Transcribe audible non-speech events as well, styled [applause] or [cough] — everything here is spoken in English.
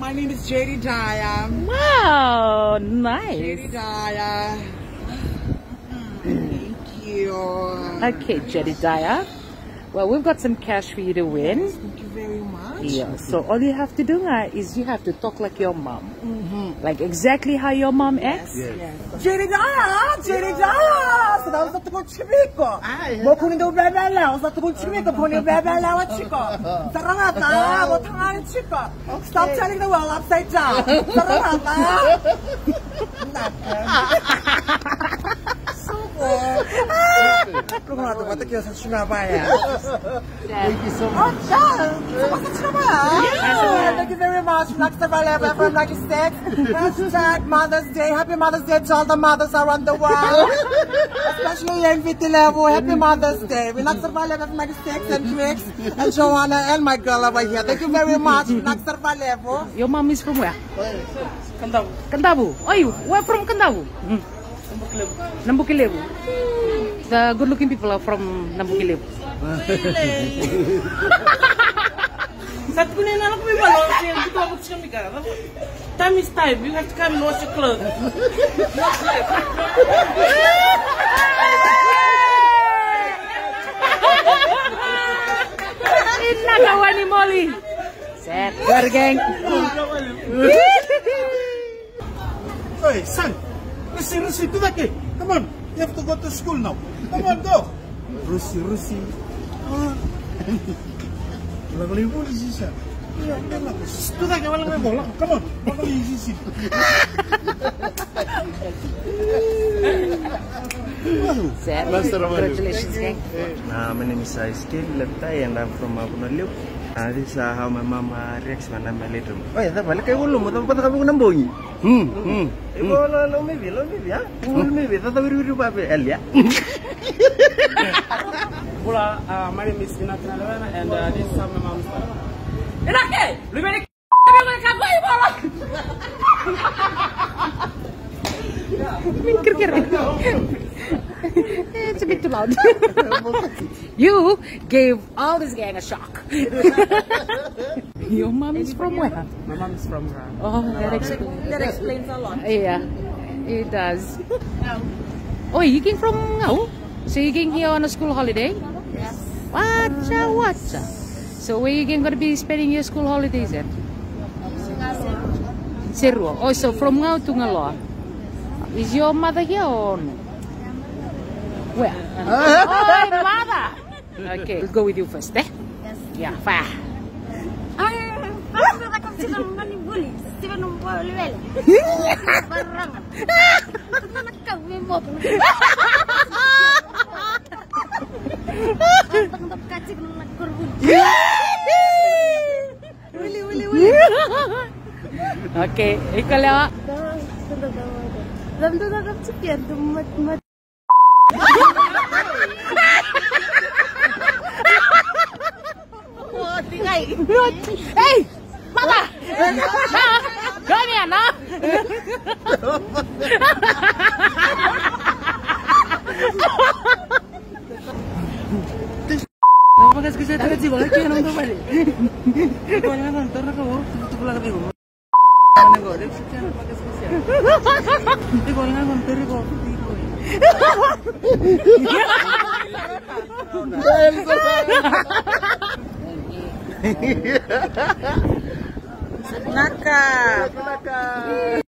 my name is JD Dyer. Wow, nice. JD Dyer. [sighs] Thank you. Okay, Jedediah. Well, we've got some cash for you to win. Thank you very much. Yeah, so all you have to do now is you have to talk like your mom. Mm-hmm. Like exactly how your mom acts. JD Dyer, JD Dyer. So that was the good chimiko. Mo kunin do bebele, was the good chimiko, kunin bebele wa chico. Sarangata, mo tangani chico. Stop turning the world upside down. [laughs] Sarangata. [laughs] So good. [laughs] 그거 나도 어떻게 해서 치나봐야. Thank you so Oh, much. John! Sumakas ka ba? Yeah! Thank you very much. Next time I live from 96. Hashtag Mother's Day. Happy Mother's Day to all the mothers around the world. Especially in Vitilevo. Happy Mother's Day. We next time I live from 96 and Trix and Joanna and my girl over here. Thank you very much. Next time I live. Your mom is from where? Kandabu. Oh, you? Where from Kandabu? Hmm. Nambukilebu. Nambukilebu. The good-looking people are from Nambukilebu. [laughs] Kan. Time is time, you have to come and wash your club. Inna kawani. Set, bergeng. Hey, son. Rusi, Rusi, do that kid. Come on. You have to go to school now. Come on, go. Rusi, Rusi. Ah. Walang libo ni Sisa. Yeah, relax. Do that kid, walang libo lang. Come on. Walang libo si Set. Master Congratulations, gang. Uh, my name is Steve Leptai and I'm from uh, Punalip. Uh, this is uh, how my mom uh, reacts when I'm later. Oh, yeah, balik kayo ulo mo. Tapos kami ko nang bongi. Hmm, hmm. Ibo, lo, lo, maybe, lo, maybe, ha? Lo, maybe. Tatawi, maybe, papi. El, ya? [laughs] Bula, uh, my name is Inaki Nalwana and uh, this is how my mom's Inake! Lumini kami loud. [laughs] you gave all this gang a shock. Your mom is from where? My mom is from Oh, that explains. That explains a lot. Yeah, it does. Oh, you came from Ngau? So you came here on a school holiday? Yes. Watcha, watcha. So where you going to be spending your school holidays at? Seruo. Oh, so from Ngau to Ngaloa. Is your mother here or no? Where? oh, mother. Okay, we'll go with you first, eh? Yes. Yeah, fire. Ay, parang nakakam silang manibuli. Sila nung liwele. 에이, 그렇지. 에이, 맞아. 나, 그러면 나. Pagkas kasi tayo si Wal, kaya naman naman eh. Kaya naman, tara ka oh. Tutok lang kami oh. Ano ko, let's sit down. Pagkas kasi ah. Ikaw na naman, tara ko. Dito eh. Hahaha! [laughs] Sebenarnya.